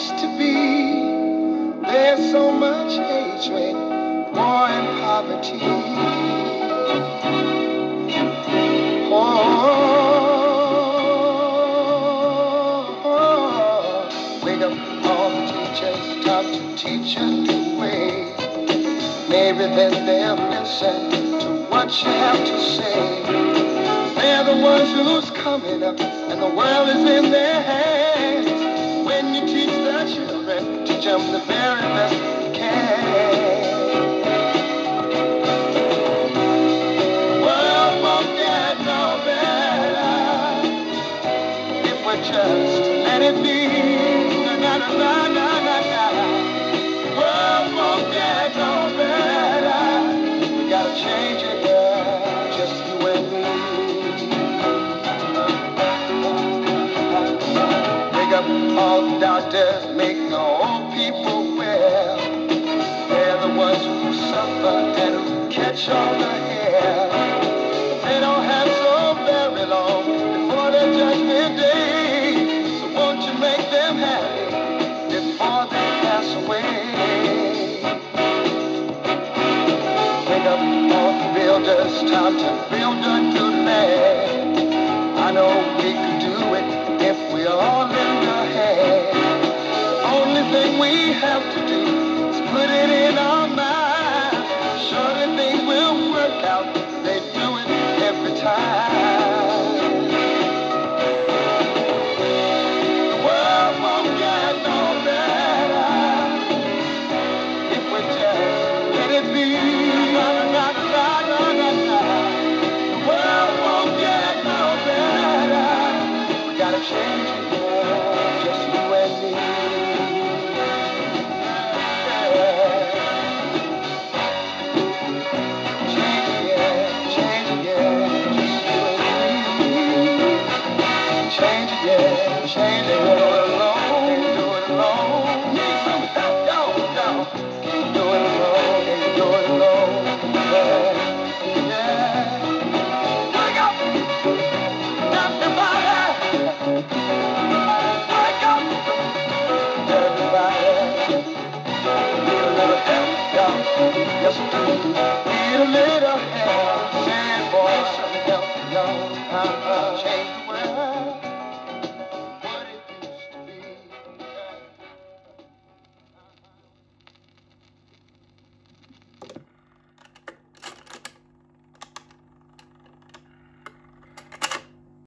used to be. There's so much hatred, war and poverty. Oh, wake up all the teachers, to teach a new way. Maybe then they'll listen to what you have to say. They're the ones who's coming up, and the world is in their hands. just let it be. World won't get no better. We gotta change it, just you and me. Up all doctors, make old people well. They're the ones who suffer and catch. To build a good to. I know we could do it if we all lend a hand. Only thing we have to do is put it in. shame. It alone. Alone. You do it alone. Do it alone. Yeah. Yeah. Wake up. Everybody. Wake up. Everybody. Need a little help. Yes, we do. Need a little help. Change.